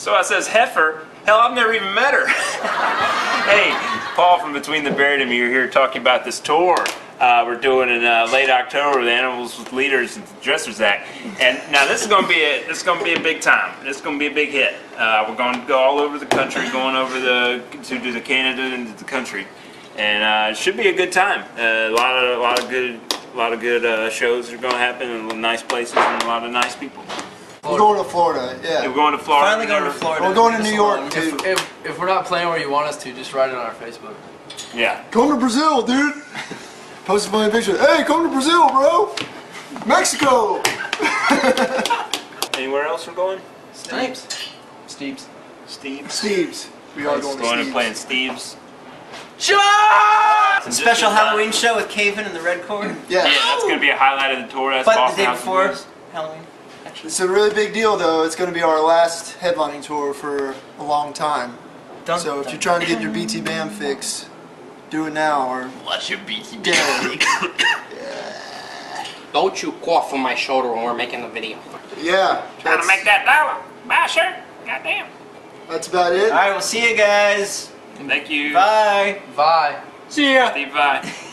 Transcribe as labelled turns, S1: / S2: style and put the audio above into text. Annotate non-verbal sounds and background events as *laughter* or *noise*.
S1: So I says, heifer? Hell, I've never even met her. *laughs* hey, Paul from Between the Buried and Me, you're here talking about this tour. Uh, we're doing in uh, late October with Animals with Leaders and the Tesseract, and now this is going to be a this is going to be a big time. This is going to be a big hit. Uh, we're going to go all over the country, going over the to do the Canada and the country, and uh, it should be a good time. Uh, a lot of a lot of good a lot of good uh, shows are going to happen, in nice places, and a lot of nice people.
S2: We're going to Florida, yeah.
S1: We're going to Florida.
S3: Finally going to Florida.
S2: We're going to New York, too.
S4: If, if, if we're not playing where you want us to, just write it on our Facebook.
S1: Yeah.
S2: Come to Brazil, dude. *laughs* Post a funny picture. Hey, come to Brazil, bro. Mexico. *laughs*
S1: Anywhere else we're going?
S3: Steve's.
S4: Steve's.
S1: Steve.
S2: Steve's. We are going to
S1: Going and
S2: Steve's.
S1: playing Steve's.
S3: Some special Halloween show with Caven and the Red Cord.
S2: Yeah.
S1: Yeah, that's gonna be a highlight of the tour. That's
S3: But the day before Halloween. Actually,
S2: It's a really big deal, though. It's going to be our last headlining tour for a long time.
S3: dun,
S2: So if
S3: dun.
S2: you're trying to get your BTBAM fix, do it now or
S3: Watch your BTBAM
S2: yeah.
S5: Don't you cough on my shoulder when we're making the video.
S2: Yeah.
S5: Trying to make that dollar. Bye, sir. Goddamn.
S2: that's about it.
S3: All right, we'll see you guys.
S1: Thank you.
S3: Bye.
S4: Bye.
S5: See ya.
S1: Steve Vai.